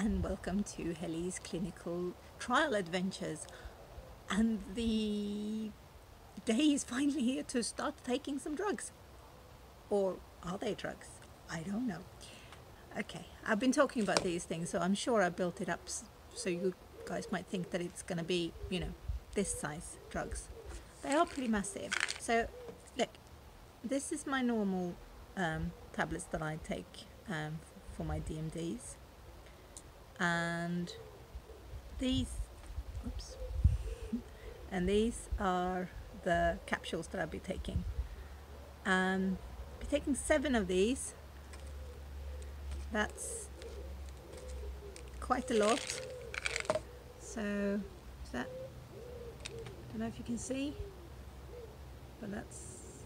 and welcome to Hellie's clinical trial adventures. And the day is finally here to start taking some drugs. Or are they drugs? I don't know. Okay, I've been talking about these things, so I'm sure I built it up so you guys might think that it's going to be, you know, this size drugs. They are pretty massive. So, look, this is my normal um, tablets that I take um, for my DMDs. And these, oops, and these are the capsules that I'll be taking. Um, be taking seven of these. That's quite a lot. So, is that, I don't know if you can see, but that's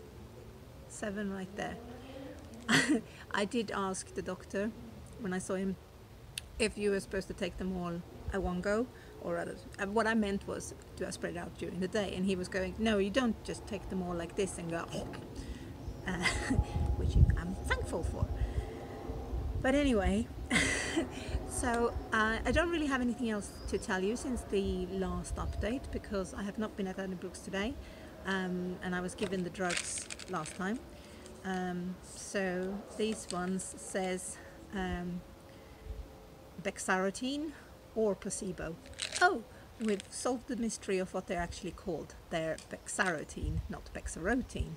seven right there. I did ask the doctor when I saw him if you were supposed to take them all at one go or others. Uh, what I meant was, do I spread it out during the day? And he was going, no, you don't just take them all like this and go, uh, which I'm thankful for. But anyway, so uh, I don't really have anything else to tell you since the last update because I have not been at any books today um, and I was given the drugs last time. Um, so these ones says um, bexarotene or placebo. Oh, we've solved the mystery of what they're actually called. They're bexarotene, not bexarotene.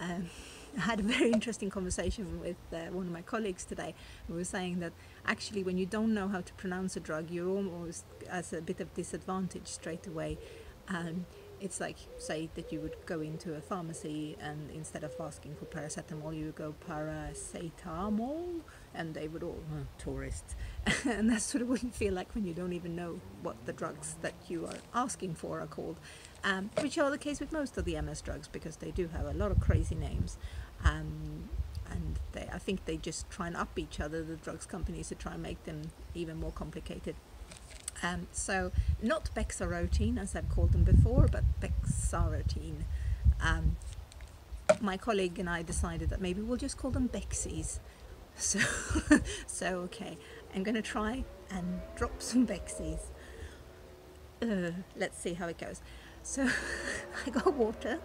Um, I had a very interesting conversation with uh, one of my colleagues today who was saying that actually when you don't know how to pronounce a drug you're almost at a bit of disadvantage straight away um, it's like say that you would go into a pharmacy and instead of asking for paracetamol you would go paracetamol and they would all uh, tourists and that's sort of what you feel like when you don't even know what the drugs that you are asking for are called um, which are the case with most of the ms drugs because they do have a lot of crazy names um, and they, i think they just try and up each other the drugs companies to try and make them even more complicated um, so not bexarotene as I've called them before, but bexarotene. Um, my colleague and I decided that maybe we'll just call them Bexies. So, so okay, I'm going to try and drop some Bexies. Uh, let's see how it goes. So I got water.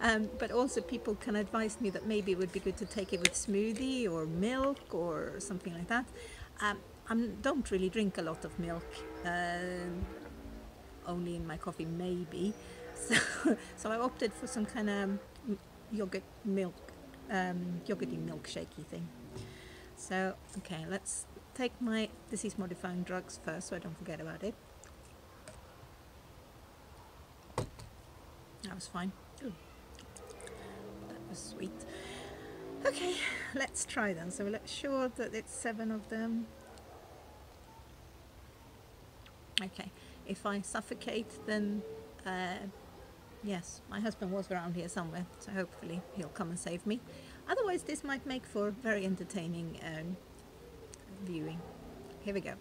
Um, but also people can advise me that maybe it would be good to take it with smoothie or milk or something like that. Um, I don't really drink a lot of milk, uh, only in my coffee maybe. So, so I opted for some kind of yogurt milk, um, yogurty milkshakey thing. So okay, let's take my disease modifying drugs first, so I don't forget about it. That was fine. Ooh. That was sweet. Okay, let's try them. So let's sure that it's seven of them. Okay, if I suffocate, then uh, yes, my husband was around here somewhere, so hopefully he'll come and save me. Otherwise, this might make for very entertaining um, viewing. Here we go.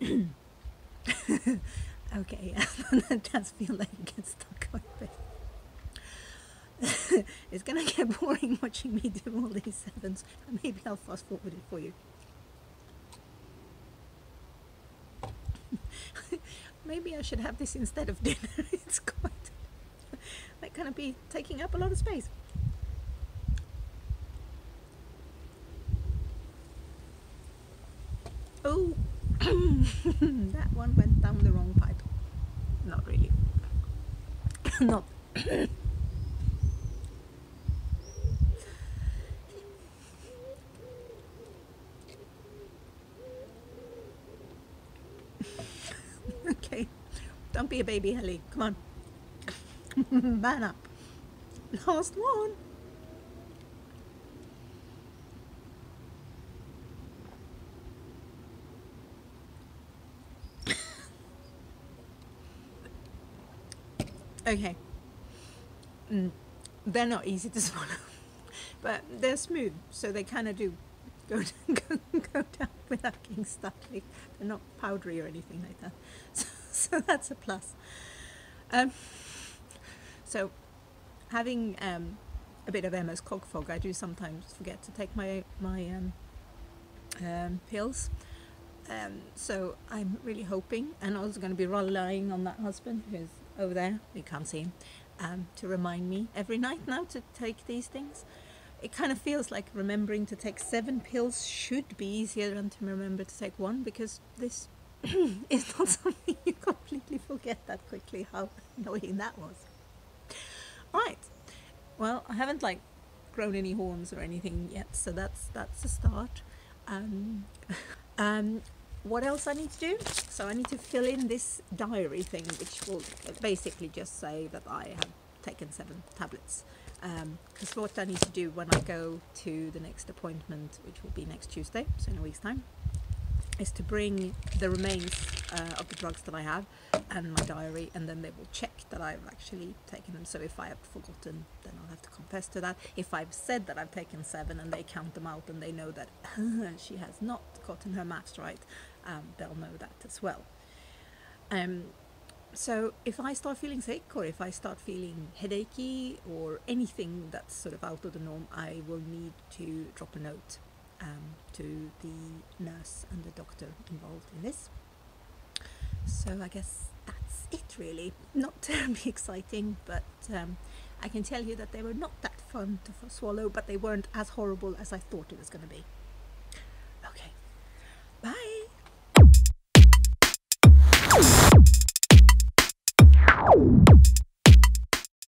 okay, that does feel like it gets stuck a bit. it's gonna get boring watching me do all these sevens. Maybe I'll fast forward it for you. Maybe I should have this instead of dinner. it's quite that gonna be taking up a lot of space. Oh, that one went down the wrong pipe. Not really. Not. Okay, don't be a baby, Hellie. Come on. Man up. Last one. okay. Mm. They're not easy to swallow, but they're smooth, so they kind of do go, go, go down without getting stuck. They're not powdery or anything like that. So so that's a plus. Um, so having um, a bit of MS Cogfog. I do sometimes forget to take my my um, um, pills. Um, so I'm really hoping, and I also going to be relying on that husband who's over there. You can't see him um, to remind me every night now to take these things. It kind of feels like remembering to take seven pills should be easier than to remember to take one because this is not something you completely forget that quickly how annoying that was. Right. Well, I haven't like grown any horns or anything yet, so that's that's a start. Um, um, what else I need to do? So I need to fill in this diary thing, which will basically just say that I have taken seven tablets. Because um, what I need to do when I go to the next appointment, which will be next Tuesday, so in a week's time, is to bring the remains uh, of the drugs that I have and my diary, and then they will check that I've actually taken them. So if I have forgotten, then I'll have to confess to that. If I've said that I've taken seven and they count them out and they know that she has not gotten her maths right, um, they'll know that as well. Um, so if I start feeling sick or if I start feeling headachy or anything that's sort of out of the norm, I will need to drop a note um, to the nurse and the doctor involved in this. So I guess that's it really. Not terribly exciting, but um, I can tell you that they were not that fun to swallow, but they weren't as horrible as I thought it was going to be.